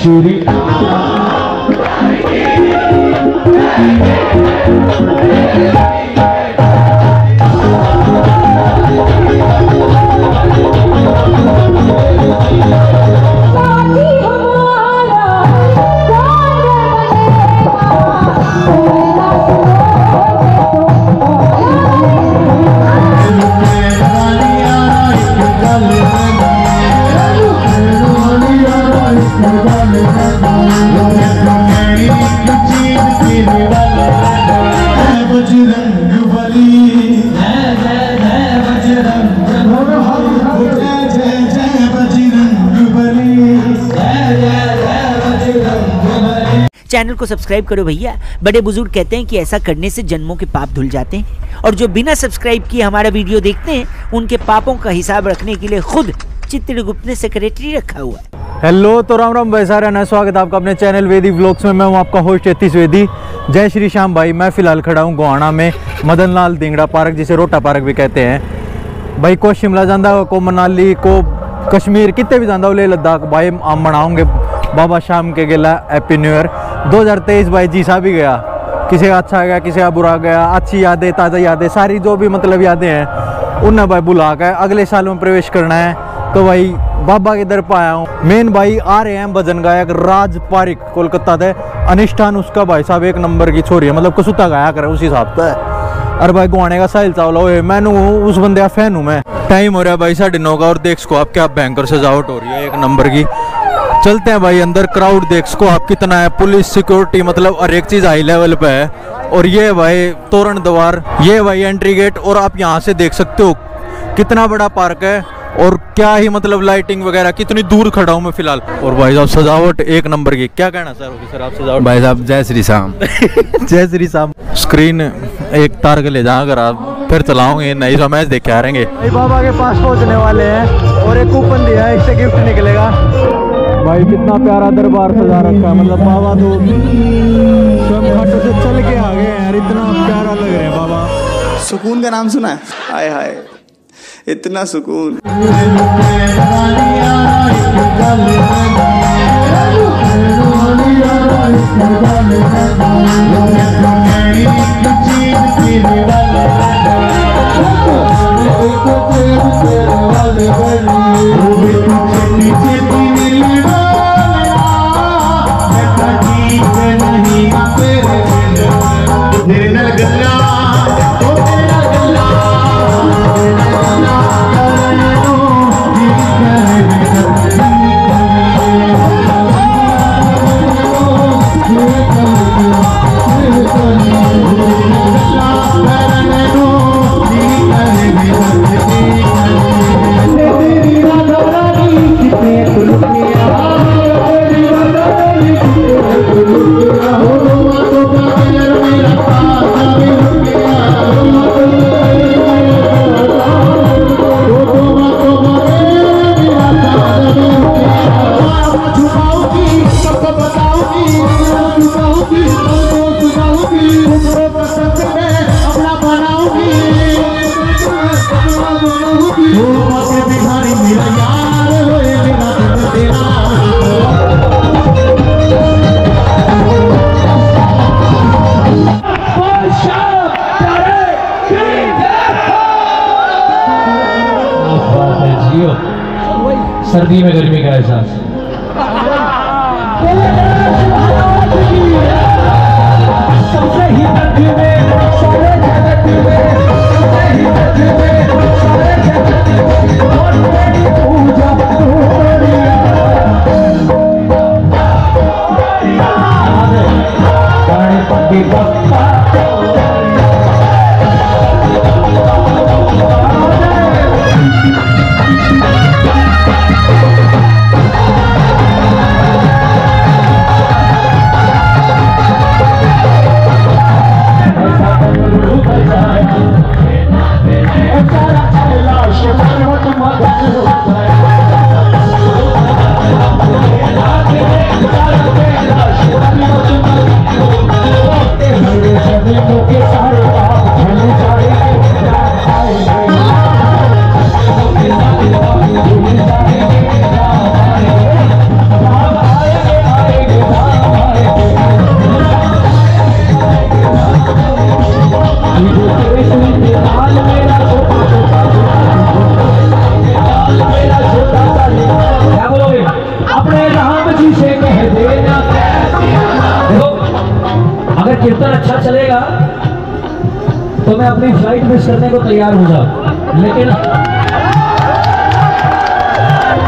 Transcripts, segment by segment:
श्री साथी चैनल को सब्सक्राइब करो भैया। बड़े बुज़ुर्ग कहते हैं कि ऐसा करने से जन्मों के पाप धुल जाते हैं। और जो बिना सब्सक्राइब किए हमारा वीडियो देखते हैं, उनके पापों का हिसाब रखने के लिए खुद चित्रगुप्त ने सेक्रेटरी रखा हुआ है। हेलो तो राम राम भाई सारा ना स्वागत आपका अपने चैनल वेदी व्लॉग्स में। मैं हूँ आपका होस्ट यतीश वेदी जय श्री श्याम भाई, मैं फ़िलहाल खड़ा हूँ गोहाना में मदन लाल दिंगड़ा पार्क, जिसे रोटा पार्क भी कहते हैं। भाई, को शिमला जाता को मनाली, को कश्मीर, कितने भी जाता ले लद्दाख। भाई, हम मनाओगे बाबा शाम के गेला हैप्पी न्यू ईयर 2023 भाई जीसा भी गया। किसी का अच्छा गया, किसी का बुरा गया, अच्छी यादें, ताज़ा यादें, सारी जो भी मतलब यादें हैं, उन्हें भाई बुला के अगले साल में प्रवेश करना है। तो भाई, बाबा के दर पे आया हूँ। मेन भाई आ रहे भजन गायक राज पारिक, कोलकाता से अनिष्ठान उसका भाई साहब एक नंबर की छोरी है मतलब कसुता गाया करे उसी हिसाब से। अरे भाई, गुआने का साहिल चावला, ओए मैं उस बंदे का फ़ैन हूँ मैं। टाइम हो रहा है भाई, साढ़े नौ का, और देख सको आप क्या भयंकर सजावट हो रही है, एक नंबर की। चलते हैं भाई अंदर क्राउड देख सको आप कितना है पुलिस सिक्योरिटी मतलब हर एक चीज़ हाई लेवल पे है। और ये भाई तोरण द्वार ये भाई एंट्री गेट और आप यहाँ से देख सकते हो कितना बड़ा पार्क है और क्या ही मतलब लाइटिंग वगैरह कितनी दूर खड़ा हूँ मैं फ़िलहाल। और भाई साहब सजावट एक नंबर की क्या कहना सर? ऑफिसर आप सजावट भाई साहब जय श्री श्याम जय श्री राम। स्क्रीन एक तार के ले जा अगर आप फिर चलाओगे नहीं तो मैच देख के आ रहेंगे। भाई बाबा के पास पहुँचने वाले हैं और एक कूपन दिया है इससे गिफ्ट निकलेगा। भाई कितना प्यारा दरबार सजा रखा है। मतलब बाबा तो स्वयं खाटू से चल के आ गए यार इतना प्यारा लग रहे हैं बाबा। सुकून का नाम सुना है? हाय हाय इतना सुकून। servir तैयार होगा। लेकिन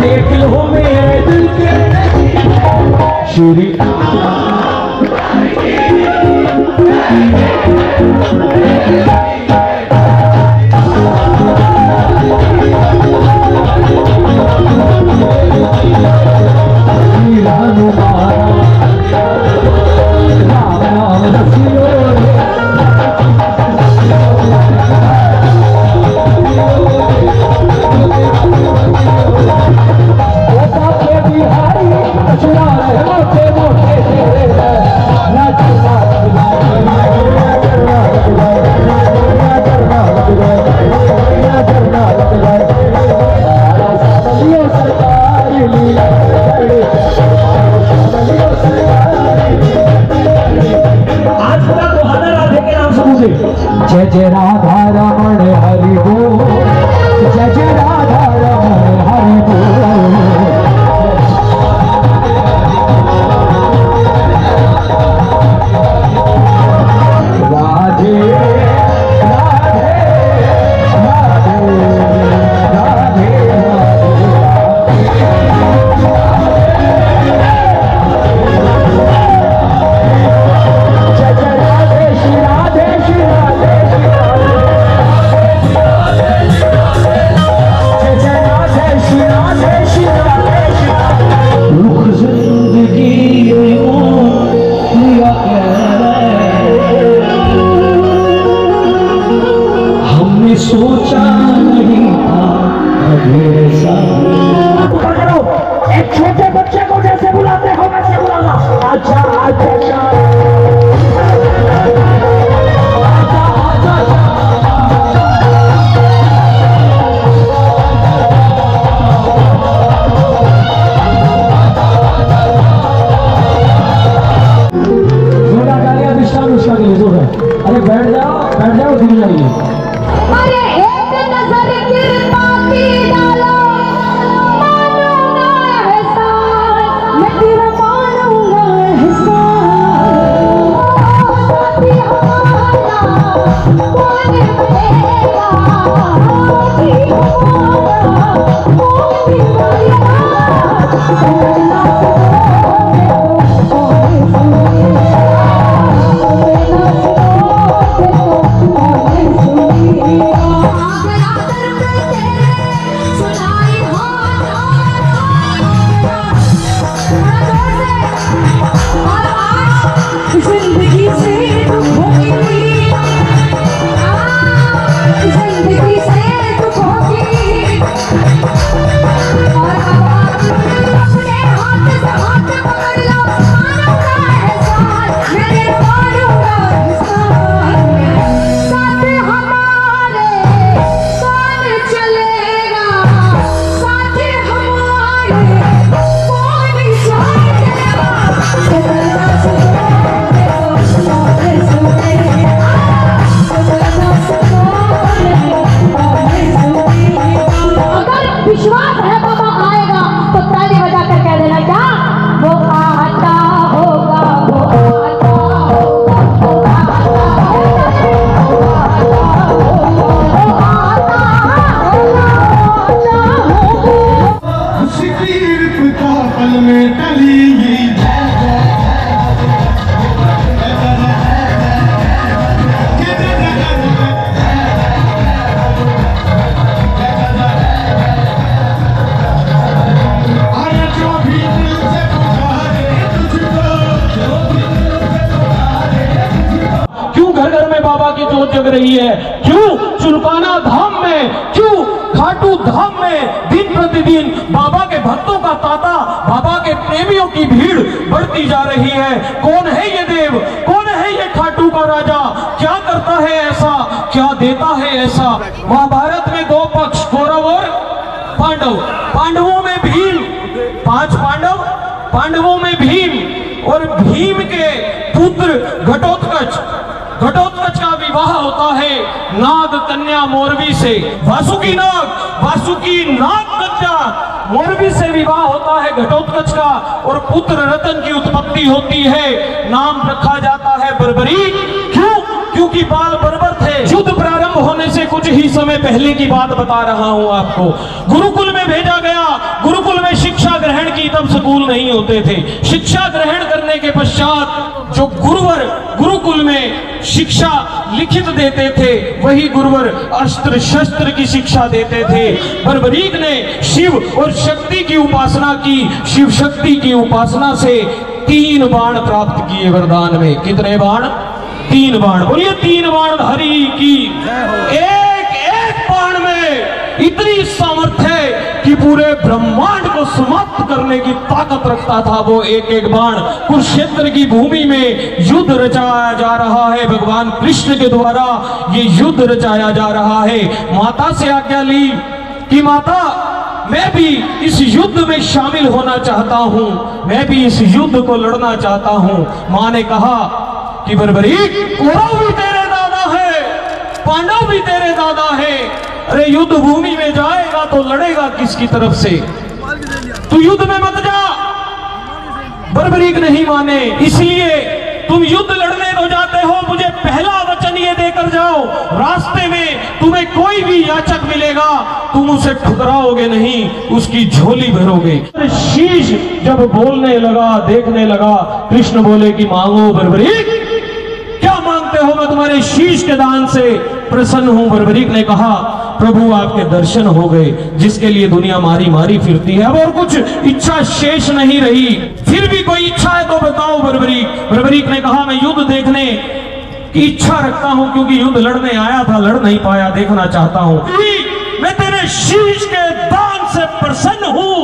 देख लो मेरे दिल के क्यों घर घर में बाबा की टली जग रही है? क्यों चुलकाना धाम में, क्यों खाटू धाम में प्रतिदिन बाबा के भक्तों का ताता, बाबा के प्रेमियों की भीड़ बढ़ती जा रही है। कौन है ये देव? कौन है ये खाटू का राजा? क्या करता है ऐसा? क्या देता है ऐसा? महाभारत में दो पक्ष, कौरव और पांडव। पांडवों में भीम, पाँच पांडव, पांडवों में भीम और भीम के पुत्र घटोत्कच। घटोत्कच का विवाह होता है नाग कन्या मोरवी से। वासुकी नाग वासुकी नाग बच्चा मोरबी से विवाह होता है घटोत्कच का और पुत्र रतन की उत्पत्ति होती है। नाम रखा जाता है बरबरी। क्यों? क्योंकि बाल बरबर थे। युद्ध प्रारंभ होने से कुछ ही समय पहले की बात बता रहा हूँ आपको। गुरुकुल में भेजा गया। गुरुकुल में शिक्षा ग्रहण की तब स्कूल नहीं होते थे। शिक्षा ग्रहण करने के पश्चात जो गुरुवर गुरुकुल में शिक्षा लिखित देते थे, वही गुरुवर अस्त्र शस्त्र की शिक्षा देते थे। बर्बरीक ने शिव और शक्ति की उपासना की। शिव शक्ति की उपासना से तीन बाण प्राप्त किए वरदान में। कितने बाण? तीन बाण। बोलिए, तीन बाण धरी की। एक एक बाण में इतनी सामर्थ्य है कि पूरे ब्रह्मांड को समाप्त करने की ताकत रखता था वो एक एक बाण। कुरुक्षेत्र की भूमि में युद्ध रचाया जा रहा है। भगवान कृष्ण के द्वारा ये युद्ध रचाया जा रहा है। माता से आज्ञा ली कि, माता, मैं भी इस युद्ध में शामिल होना चाहता हूँ। मैं भी इस युद्ध को लड़ना चाहता हूँ। माँ ने कहा कि बरबरी कौरव भी तेरे दादा है, पांडव भी तेरे दादा है। अरे, युद्ध भूमि में जाएगा तो लड़ेगा किसकी तरफ़ से? तू युद्ध में मत जा। बरबरीक नहीं माने, इसलिए तुम युद्ध लड़ने को जाते हो, मुझे पहला वचन ये देकर जाओ, रास्ते में तुम्हें कोई भी याचक मिलेगा, तुम उसे ठुकराओगे नहीं, उसकी झोली भरोगे। शीश जब बोलने लगा, देखने लगा, कृष्ण बोले कि मांगो बर्बरीक। क्या मांगते हो मैं तुम्हारे शीश के दान से? प्रसन्न हूँ, बर्बरीक ने कहा प्रभु आपके दर्शन हो गए, जिसके लिए दुनिया मारी मारी फिरती है। अब और कुछ इच्छा शेष नहीं रही। फिर भी कोई इच्छा है तो बताओ, बर्बरीक। बर्बरीक ने कहा, मैं युद्ध देखने की इच्छा रखता हूँ, क्योंकि युद्ध लड़ने आया था, लड़ नहीं पाया, देखना चाहता हूँ। मैं तेरे शीश के दान से प्रसन्न हूँ।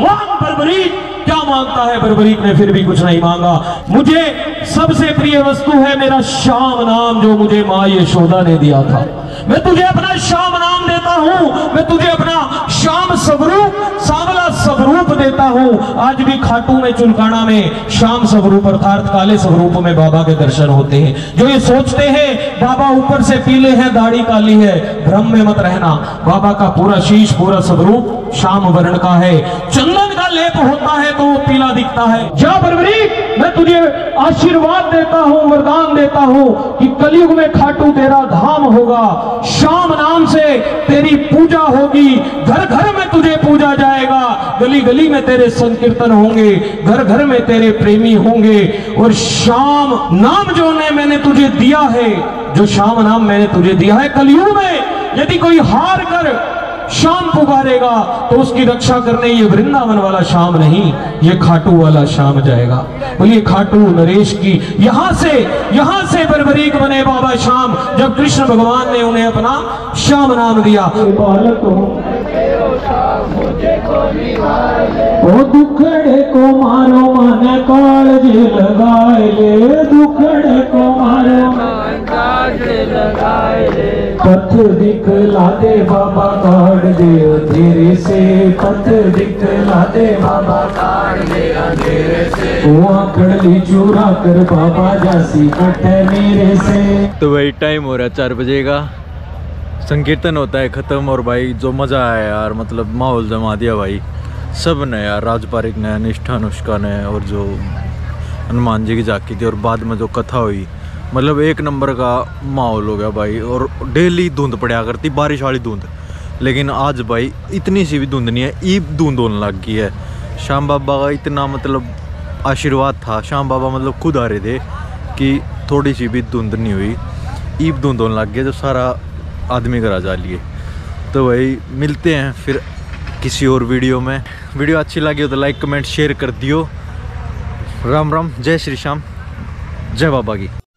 मांग बर्बरीक क्या माँगता है? बर्बरीक ने फिर भी कुछ नहीं मांगा। मुझे सबसे प्रिय वस्तु है मेरा श्याम नाम, जो मुझे माँ यशोदा ने दिया था। मैं तुझे अपना श्याम नाम देता हूँ। मैं तुझे अपना श्याम स्वरूप, सांवला स्वरूप देता हूँ। आज भी खाटू में, चुलकाना में, श्याम स्वरूप, अर्थात काले स्वरूप में बाबा के दर्शन होते हैं। जो ये सोचते हैं, बाबा ऊपर से पीले हैं, दाढ़ी काली है, भ्रम में मत रहना। बाबा का पूरा शीश, पूरा स्वरूप श्याम वर्ण का है। चंदन का लेप होता है तो वो पीला दिखता है। जा बरबरी, मैं तुझे आशीर्वाद देता हूँ, वरदान देता हूँ कि कलयुग में खाटू तेरा धाम होगा। शाम नाम से तेरी पूजा होगी। घर घर में तुझे पूजा जाएगा। गली गली में तेरे संकीर्तन होंगे। घर घर में तेरे प्रेमी होंगे। और शाम नाम जो ने मैंने तुझे दिया है, जो शाम नाम मैंने तुझे दिया है कलयुग में, यदि कोई हार कर शाम पुकारेगा तो उसकी रक्षा करने ये वृंदावन वाला शाम नहीं, ये खाटू वाला शाम जाएगा। बोलिए, खाटू नरेश की, यहाँ से यहाँ से बरबरीक बने बाबा श्याम जब कृष्ण भगवान ने उन्हें अपना श्याम नाम दिया। दुखड़े को मारो मन कालज लगाए दुखड़े को मारो। पथ दिखला दे बाबा काट दे अंधेरे से पथ दिखला दे बाबा काट दे अंधेरे से। वो आंकड़ी चूरा कर बाबा जासी कट मेरे से। तो वही टाइम हो रहा है चार बजे का। संकीर्तन होता है ख़त्म। और भाई जो मज़ा आया यार मतलब माहौल जमा दिया भाई। सबने यार राज पारिक ने निष्ठा अनुष्का ने और जो हनुमान जी की झांकी थी और बाद में जो कथा हुई मतलब एक नंबर का माहौल हो गया भाई, और डेली धुंध पड़ा करती, बारिश वाली धुंध। लेकिन आज भाई, इतनी सी भी धुंध नहीं है, ईब धुंध होने लग गई है। श्याम बाबा का इतना मतलब आशीर्वाद था, श्याम बाबा मतलब खुद आ रहे थे कि थोड़ी सी भी धुंध नहीं हुई। ईब धुंध होने लग गया जब सारा आदमी का राजा लिए। तो भाई, मिलते हैं फिर किसी और वीडियो में। वीडियो अच्छी लगी हो तो लाइक, कमेंट, शेयर कर दियो। राम राम, जय श्री श्याम, जय बाबा की।